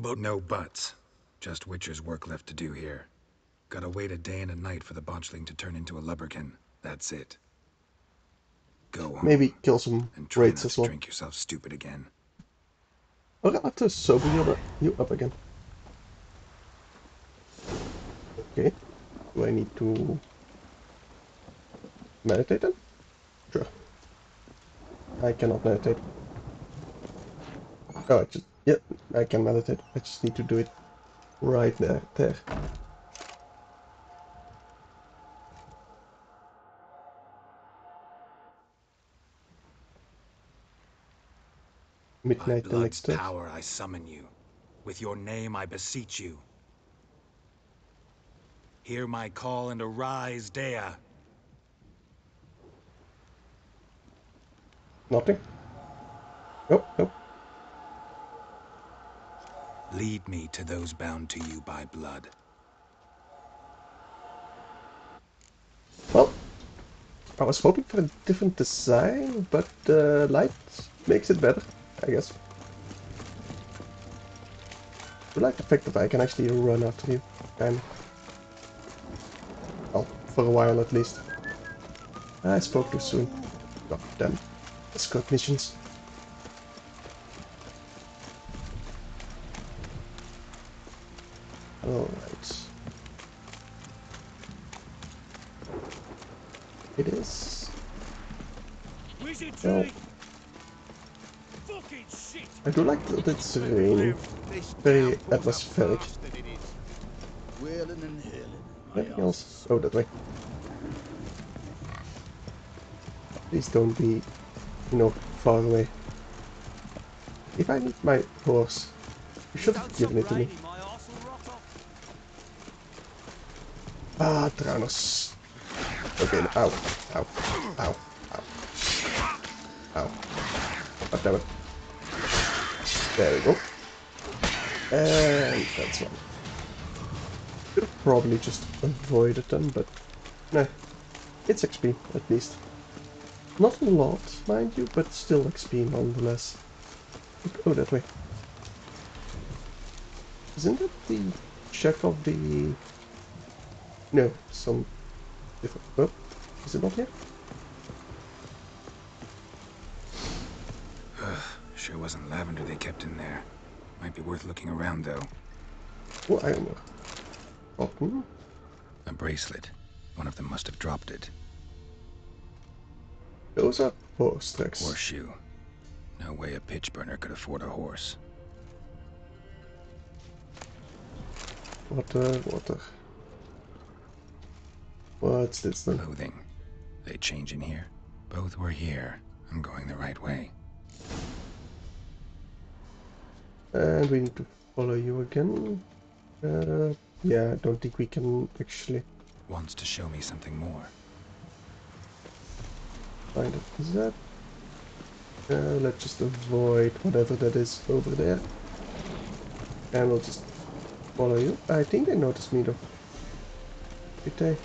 But no buts. Just Witcher's work left to do here. Gotta wait a day and a night for the botchling to turn into a lubberkin. That's it. Go on. Maybe kill some and try raids not as well. drink yourself stupid again. Okay, I have to sober you up, you up again. Okay. Do I need to meditate then? Sure. I cannot meditate. Oh, I just yeah, I can meditate. I just need to do it right there. There. By Midnight the blood's next day. power I summon you. With your name I beseech you. Hear my call and arise, Dea. Nothing. Nope, nope. Lead me to those bound to you by blood. Well, I was hoping for a different design, but the light makes it better, I guess. I like the fact that I can actually run after you, and well, for a while at least. I spoke too soon. God damn, escort missions. Alright. It is. Wizard Well, tree! Fucking shit! I do like that it's raining. Very atmospheric. Anything else? Oh, that way. Please don't be, you know, far away. If I need my horse, you should have given it to me. Ah, Tranos. Okay, ow, ow, ow, ow. God damn it. There we go. And that's one. Could have probably just avoided them, but nah. It's XP, at least. Not a lot, mind you, but still XP nonetheless. Oh, that way. Isn't that the check of the... No, some different... Oh, is it not here? Sure wasn't lavender they kept in there. Might be worth looking around, though. Oh, I don't know. A bracelet. One of them must have dropped it. Those are horse tracks. Horseshoe. No way a pitch burner could afford a horse. Water, water. What's this? Clothing. They change in here? Both were here. I'm going the right way. And we need to follow you again. Uh, yeah, I don't think we can actually Wants to show me something more. find it. Is that? Uh, let's just avoid whatever that is over there. And we'll just follow you. I think they noticed me though. Did they?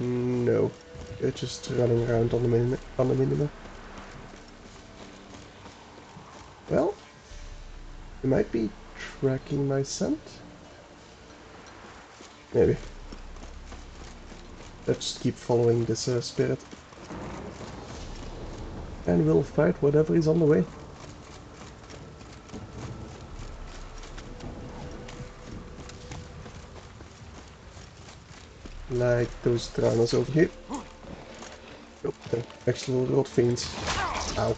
No. Just running around on the minima. On the minima. Well, you might be tracking my scent. Maybe. Let's just keep following this uh, spirit. And we'll fight whatever is on the way. Like those Tranos over here. Oh, they're actual rot fiends. Ow.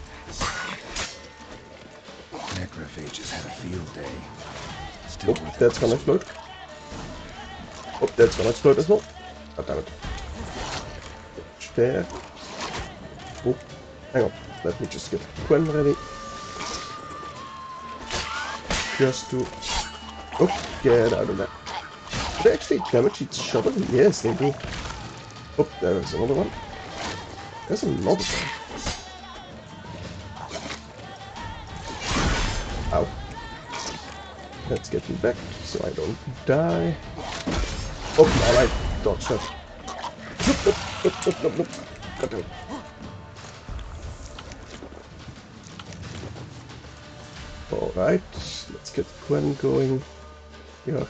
Necrophages had a field day. Still Oh, that's gonna explode. Oh, that's gonna explode as well. God damn it. There. Oh, hang on. Let me just get Quen ready. Just to... Oh, get out of there. They actually damage each other? Yes, they do. Oh, there's another one. There's a lot of them. Ow. Let's get me back so I don't die. Oh, alright, dodge that. God damn. Alright, let's get Quen going. Yeah.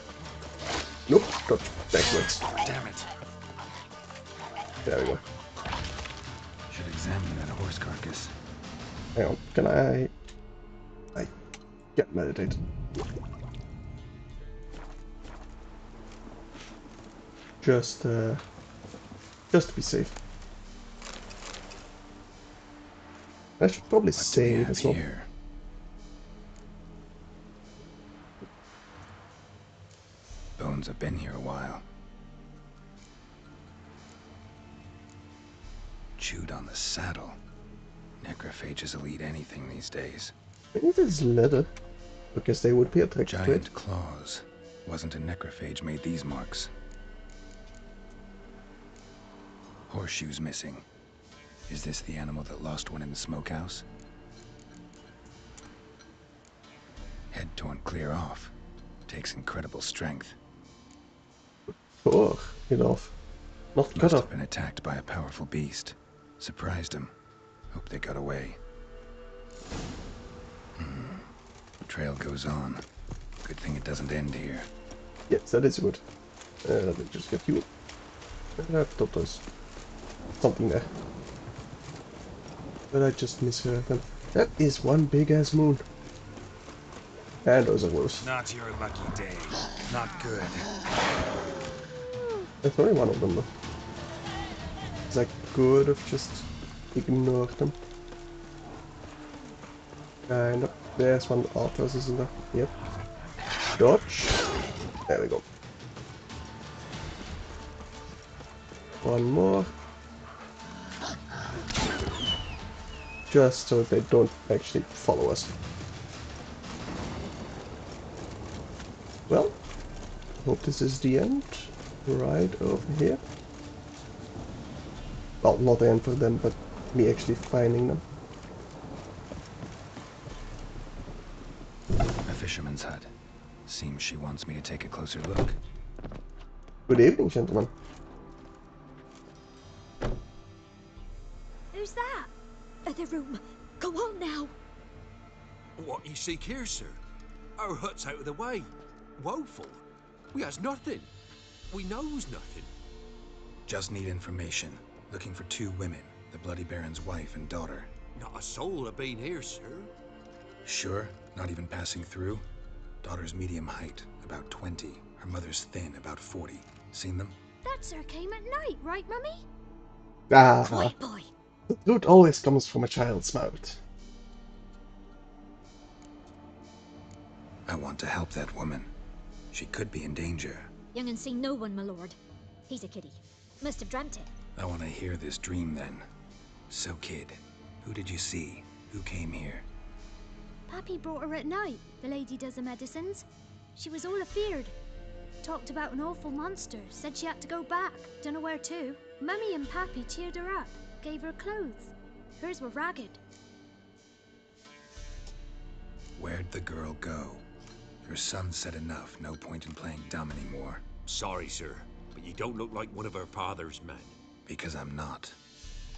Nope, backwards. Damn it. There we go. Should examine that horse carcass. Hang on, can I... I get meditated. Just, uh... Just to be safe. I should probably What save as well. here? Bones have been here a while. Chewed on the saddle. Necrophages will eat anything these days. It's leather, because they would be attracted to it. Giant claws. Wasn't a necrophage made these marks. Horseshoes missing. Is this the animal that lost one in the smokehouse? Head torn clear off. Takes incredible strength. Oh, enough. Not cut Must off. have been attacked by a powerful beast. Surprised him. Hope they got away. Hmm. Trail goes on. Good thing it doesn't end here. Yes, that is good. Uh, let me just get you. I thought there was something there. But I just misheard them. That is one big ass moon. And those are worse. Not your lucky day. Not good. That's only one of them though. I could have just ignored them. Uh, kind of. There's one Arthur's, isn't there? Yep. Dodge. There we go. One more. Just so they don't actually follow us. Well, hope this is the end. Right over here. Well, not the end for them, but me actually finding them. A fisherman's hut. Seems she wants me to take a closer look. Good evening, gentlemen. Who's that? Other room. Go on now. What you seek here, sir? Our hut's out of the way. Woeful. We has nothing. We knows nothing. Just need information. Looking for two women. The Bloody Baron's wife and daughter. Not a soul have been here, sir. Sure? Not even passing through? Daughter's medium height, about 20. Her mother's thin, about 40. Seen them? That sir came at night, right, Mummy? Ah, Quiet, boy. the truth always comes from a child's mouth. I want to help that woman. She could be in danger. Young and seen no one, my lord. He's a kiddie. Must have dreamt it. I want to hear this dream then. So, kid, who did you see? Who came here? Pappy brought her at night. The lady does the medicines. She was all afeard. Talked about an awful monster. Said she had to go back. Dunno where to. Mummy and Pappy cheered her up. Gave her clothes. Hers were ragged. Where'd the girl go? Her son said enough, no point in playing dumb anymore. Sorry, sir, but you don't look like one of her father's men. Because I'm not.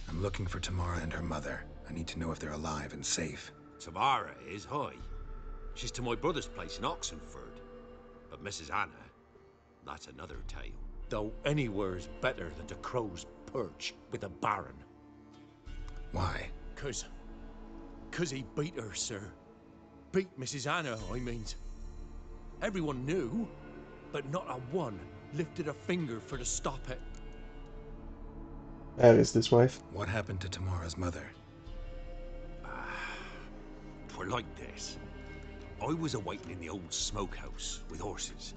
I'm looking for Tamara and her mother. I need to know if they're alive and safe. Tamara is high. She's to my brother's place in Oxenford. But Mrs. Anna, that's another tale. Though anywhere's better than the crow's perch with a Baron. Why? Cause... Cause he beat her, sir. Beat Mrs. Anna, I means. Everyone knew, but not a one lifted a finger for to stop it. There is this wife. What happened to Tamara's mother? Ah, Twere like this. I was awaiting in the old smokehouse with horses.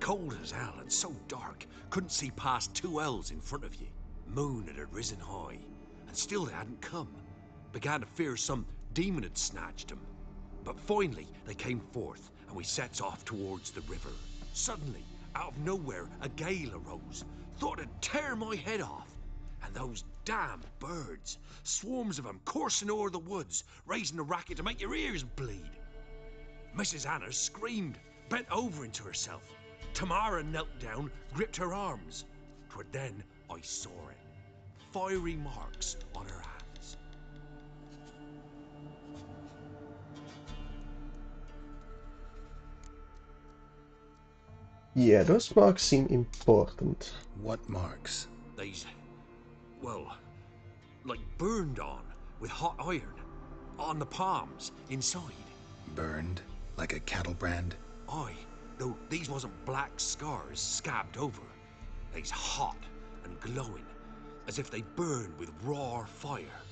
Cold as hell and so dark, couldn't see past two ells in front of you. Moon had had risen high, and still they hadn't come. Began to fear some demon had snatched them. But finally, they came forth, and we sets off towards the river. Suddenly, out of nowhere, a gale arose. Thought it'd tear my head off. And those damn birds, swarms of 'em coursing o'er the woods, raising a racket to make your ears bleed. Mrs. Anna screamed, bent over into herself. Tamara knelt down, gripped her arms. 'Twere then I saw it. Fiery marks on her hands. Yeah, those marks seem important. What marks? They's, well, like burned on with hot iron. On the palms, inside. Burned? Like a cattle brand? Aye, though these wasn't black scars scabbed over. They's hot and glowing, as if they burned with raw fire.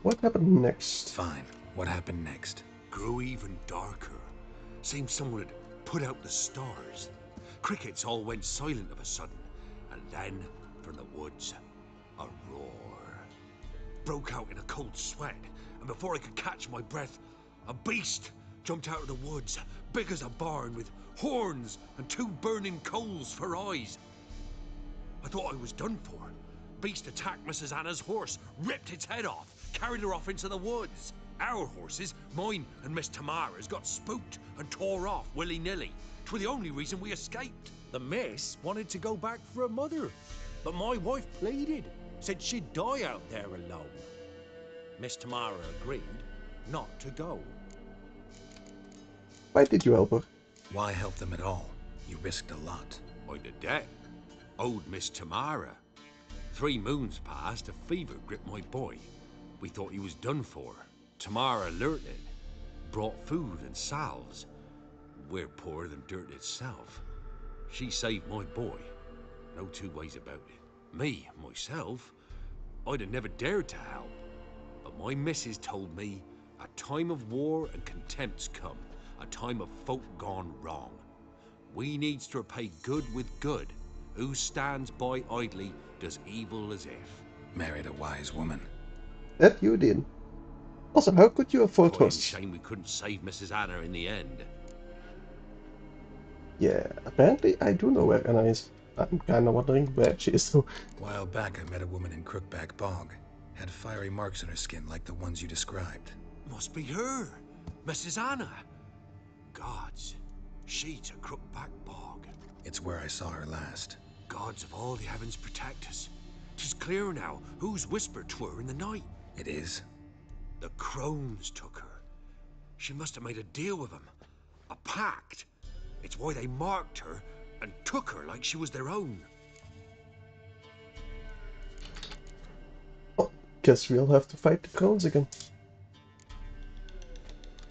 What happened next? Fine. What happened next? Grew even darker. Seemed someone had put out the stars. Crickets all went silent of a sudden, and then, from the woods, a roar. Broke out in a cold sweat, and before I could catch my breath, a beast jumped out of the woods, big as a barn, with horns and two burning coals for eyes. I thought I was done for. Beast attacked Mrs. Anna's horse, ripped its head off, carried her off into the woods. Our horses, mine and Miss Tamara's, got spooked and tore off willy-nilly. nilly. 'Twere the only reason we escaped. The miss wanted to go back for her mother, but my wife pleaded, said she'd die out there alone. Miss Tamara agreed not to go. Why did you help her? Why help them at all? You risked a lot. I'd a debt. Owed Miss Tamara. Three moons passed, a fever gripped my boy. We thought he was done for. Tamara alerted, brought food and salves. We're poorer than dirt itself. She saved my boy. No two ways about it. Me, myself, I'd have never dared to help. But my missus told me a time of war and contempt's come, a time of folk gone wrong. We needs to repay good with good. Who stands by idly does evil as if. Married a wise woman. That you did. Also, how could you afford Quite a shame we couldn't save Mrs. Anna in the end. Yeah, apparently I do know where Anna is. I'm kinda wondering where she is though. While back, I met a woman in Crookback Bog. Had fiery marks on her skin like the ones you described. Must be her, Mrs. Anna. Gods, she to Crookback Bog. It's where I saw her last. Gods of all the heavens protect us. Tis clear now who's whispered to her in the night. It is? The crones took her. She must have made a deal with them. A pact. It's why they marked her and took her like she was their own. Oh, guess we'll have to fight the crones again.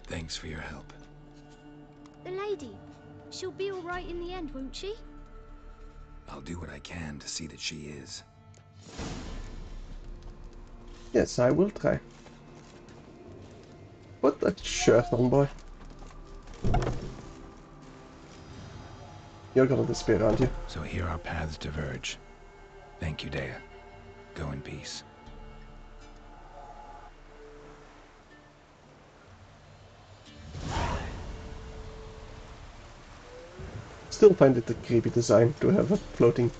Thanks for your help. The lady. She'll be all right in the end, won't she? I'll do what I can to see that she is. Yes, I will try. Put that shirt on, boy. You're gonna disappear, aren't you? So here our paths diverge. Thank you, Dea. Go in peace. Still find it a creepy design to have a floating,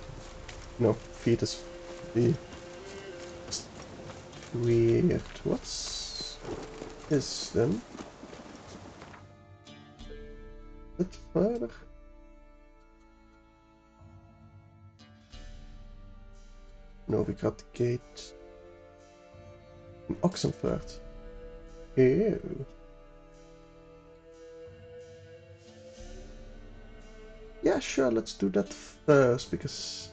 you know, fetus. Be weird. What's No, we got the gate. In Oxenford. Ew. Yeah, sure, let's do that first, because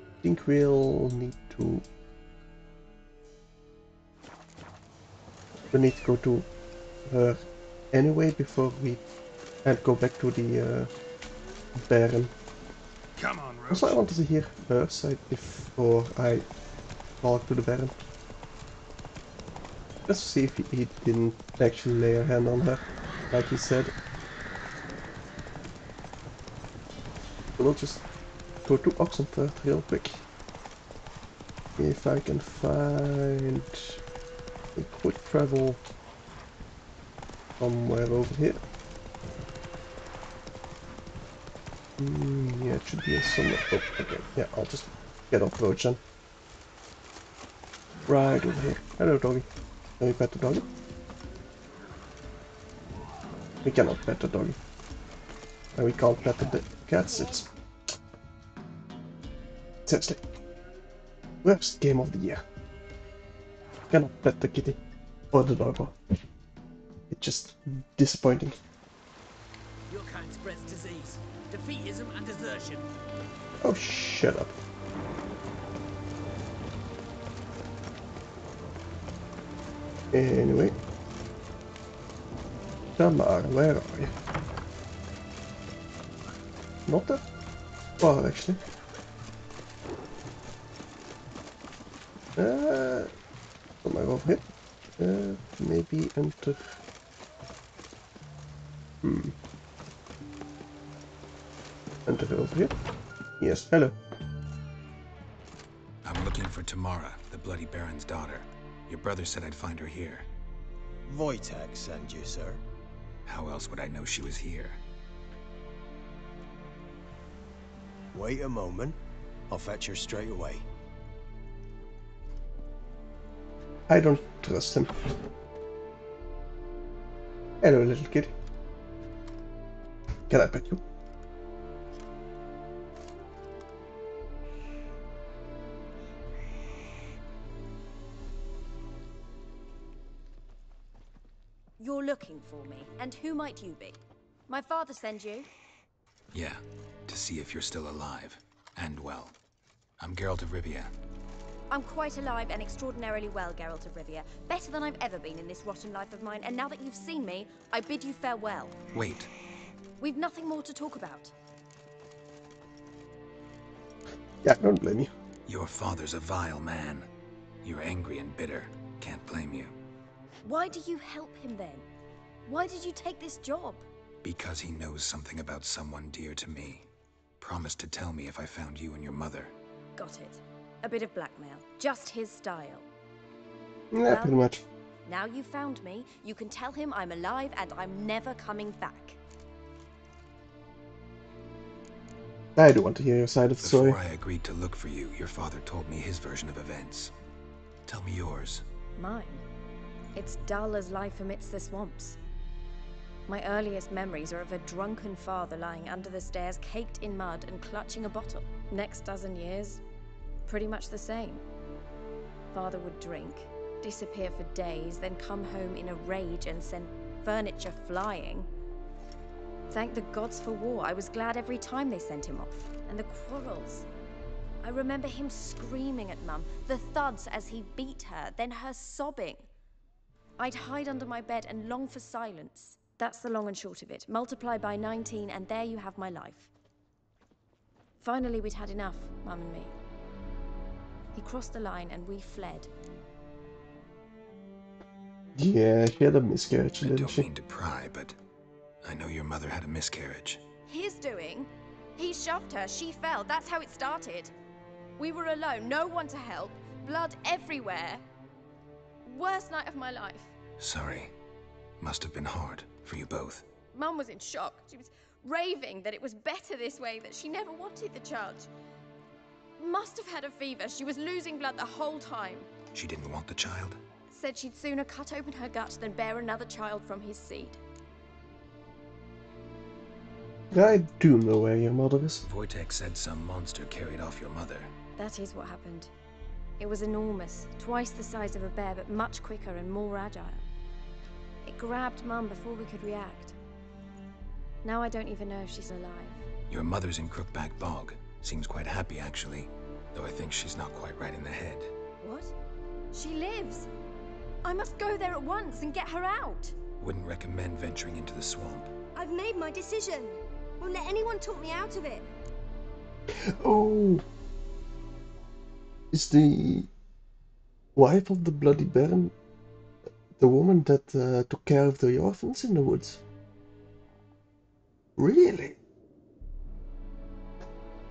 I think we'll need to... We need to go to her anyway before we and go back to the uh, Baron. Come on, Also, I wanted to hear her side before I talk to the Baron. Let's see if he, he didn't actually lay a hand on her, like he said. We'll just go to Oxenford real quick. If I can find quick travel somewhere over here. Mm, yeah, it should be a somewhere. Oh, okay. Yeah, I'll just get off road then. Right over here. Hello, doggy. Can we pet the doggy? We cannot pet the doggy. And we can't pet the cats. It's seriously worst game of the year. Cannot pet the kitty or the dog. It's just disappointing. Your kind spreads disease, defeatism, and desertion. Oh, shut up. Anyway. Tamar, where are you? Not that far, actually. Uh, somewhere over here. Uh, maybe enter. Hmm. Enter over here. Yes, hello. I'm looking for Tamara, the Bloody Baron's daughter. Your brother said I'd find her here. Wojtek sent you, sir. How else would I know she was here? Wait a moment. I'll fetch her straight away. I don't trust him. Hello, little kid. Can I pet you? You're looking for me, and who might you be? My father sent you? Yeah, to see if you're still alive. And well. I'm Geralt of Rivia. I'm quite alive and extraordinarily well, Geralt of Rivia. Better than I've ever been in this rotten life of mine, and now that you've seen me, I bid you farewell. Wait, We've nothing more to talk about. Yeah, don't blame you. your father's a vile man. You're angry and bitter. Can't blame you. Why do you help him then? Why did you take this job? Because he knows something about someone dear to me. Promised to tell me if I found you and your mother. Got it. A bit of blackmail. Just his style. Yeah, Well- pretty much. Now you've found me, you can tell him I'm alive and I'm never coming back. I do want to hear your side of the story. Before I agreed to look for you, your father told me his version of events. Tell me yours. Mine? It's dull as life amidst the swamps. My earliest memories are of a drunken father lying under the stairs, caked in mud and clutching a bottle. Next dozen years, pretty much the same. Father would drink, disappear for days, then come home in a rage and send furniture flying. Thank the gods for war. I was glad every time they sent him off. And the quarrels. I remember him screaming at Mum, the thuds as he beat her, then her sobbing. I'd hide under my bed and long for silence. That's the long and short of it. Multiply by 19, and there you have my life. Finally, we'd had enough, Mum and me. He crossed the line and we fled. Yeah, she had a miscarriage, I didn't don't she? mean to pry, but I know your mother had a miscarriage. His doing? He shoved her, she fell. That's how it started. We were alone, no one to help, blood everywhere. Worst night of my life. Sorry. Must have been hard for you both. Mum was in shock. She was raving that it was better this way, that she never wanted the child. Must have had a fever. She was losing blood the whole time. She didn't want the child? Said she'd sooner cut open her gut than bear another child from his seed. I do know where your mother is. Wojtek said some monster carried off your mother. That is what happened. It was enormous, twice the size of a bear, but much quicker and more agile. It grabbed Mum before we could react. Now I don't even know if she's alive. Your mother's in Crookback Bog. Seems quite happy, actually. Though I think she's not quite right in the head. What? She lives! I must go there at once and get her out! Wouldn't recommend venturing into the swamp. I've made my decision. Won't let anyone talk me out of it. Oh! Is the wife of the Bloody Baron the woman that uh, took care of the orphans in the woods? Really?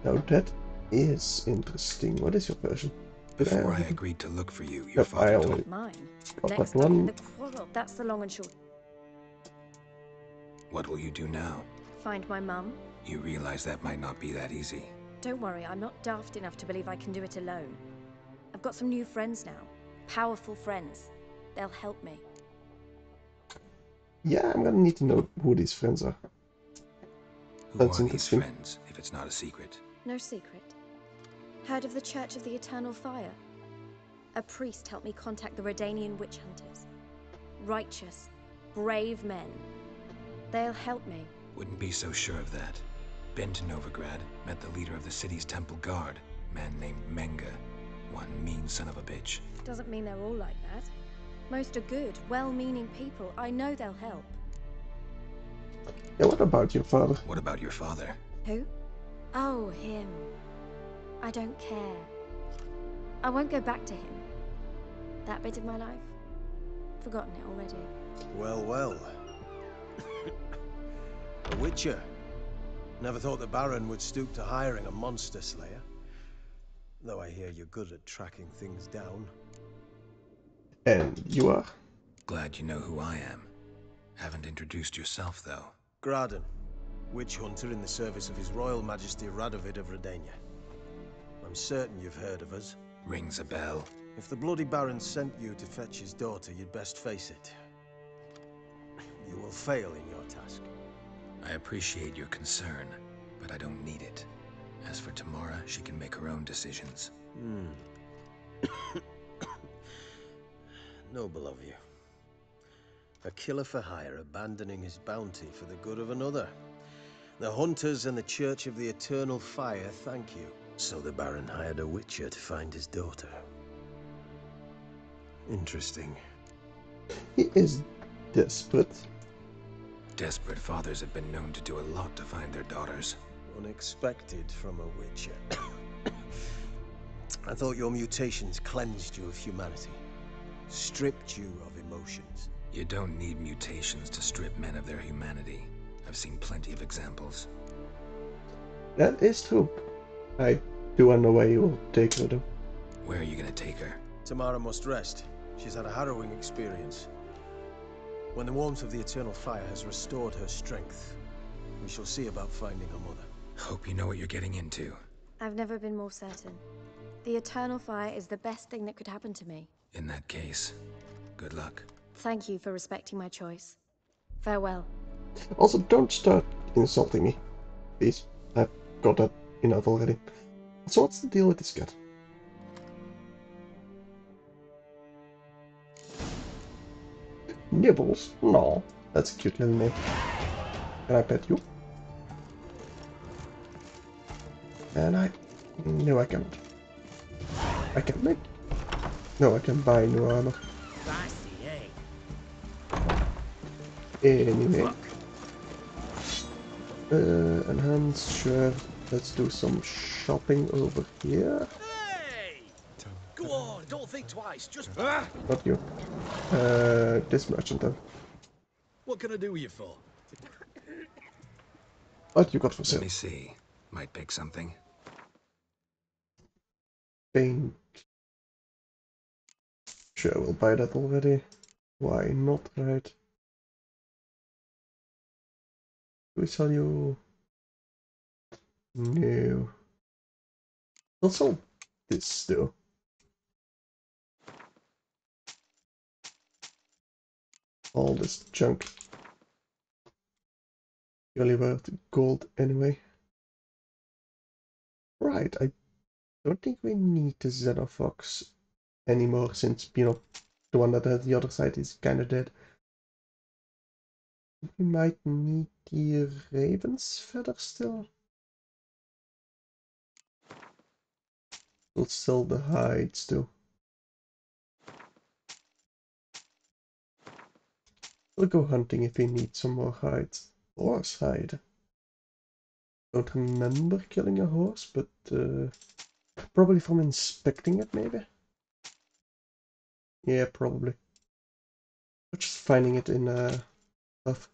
Now that is interesting. What is your version? Did Before I agreed to look for you, your Yep, I father told Mine. Got Next that one. the quarrel. That's the long and short. What will you do now? Find my mum. You realize that might not be that easy. Don't worry, I'm not daft enough to believe I can do it alone. I've got some new friends now. Powerful friends. They'll help me. Yeah, I'm gonna need to know who these friends are. Who That's are these friends, if it's not a secret? No secret. Heard of the Church of the Eternal Fire? A priest helped me contact the Redanian witch hunters. Righteous, brave men. They'll help me. Wouldn't be so sure of that. Been to Novigrad, met the leader of the city's temple guard, man named Menge. One mean son of a bitch. Doesn't mean they're all like that. Most are good, well meaning people. I know they'll help. Yeah, what about your father? What about your father? Who? Oh, him. I don't care. I won't go back to him. That bit of my life? Forgotten it already. Well, well. a witcher. Never thought the Baron would stoop to hiring a monster slayer. Though I hear you're good at tracking things down. And you are? Glad you know who I am. Haven't introduced yourself, though. Graden, witch hunter in the service of His Royal Majesty Radovid of Redania. I'm certain you've heard of us. Rings a bell. If the Bloody Baron sent you to fetch his daughter, you'd best face it. You will fail in your task. I appreciate your concern, but I don't need it. As for Tamara, she can make her own decisions. Hmm. Noble of you. A killer for hire abandoning his bounty for the good of another. The hunters and the Church of the Eternal Fire thank you. So the Baron hired a witcher to find his daughter. Interesting. He is desperate. Desperate fathers have been known to do a lot to find their daughters. Unexpected from a witcher. I thought your mutations cleansed you of humanity. Stripped you of emotions. You don't need mutations to strip men of their humanity. I've seen plenty of examples. That is true. I do wonder where you will take her though. Where are you gonna take her? Tamara must rest. She's had a harrowing experience. When the warmth of the Eternal Fire has restored her strength, we shall see about finding her mother. Hope you know what you're getting into. I've never been more certain. The Eternal Fire is the best thing that could happen to me. In that case, good luck. Thank you for respecting my choice. Farewell. Also, don't start insulting me. Please. I've got that enough already. So what's the deal with this cat? Nibbles? No. That's a cute little name. Can I pet you? And I... No, I can't. I can make... No, I can buy new armor. Anyway. Uh, enhance, sure. Let's do some shopping over here. Hey! Go on, don't think twice. Just Not you. Uh, this merchant then. what can I do with you for? What you got for sale? Let sale? me see. Might pick something. Paint. Sure, we'll buy that already. Why not, right? We sell you? No. We'll sell this though. All this junk. Really worth gold anyway. Right, I don't think we need the Xenovox anymore since, you know, the one that has the other side is kinda dead. We might need the Ravens feather still. We'll sell the hides too. We'll go hunting if we need some more hides. Horse hide. Don't remember killing a horse, but uh, probably from inspecting it, maybe. Yeah, probably. Or just finding it in uh, stuff.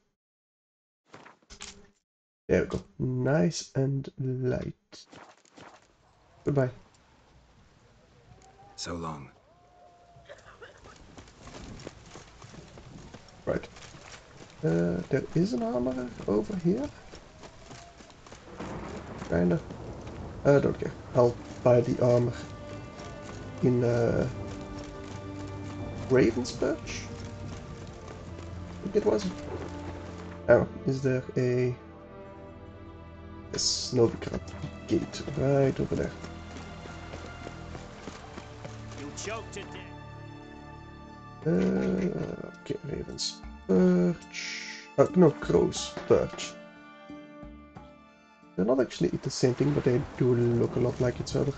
There we go. Nice and light. Goodbye. So long. Right. Uh, there is an armor over here. Kinda. I don't care. I'll buy the armor in uh, Raven's Perch. It was. Oh, is there a yes, Novigrad gate right over there? You choked to death. Uh, okay, Raven's Perch. Oh, no, Crow's Perch. They're not actually the same thing, but they do look a lot like each other.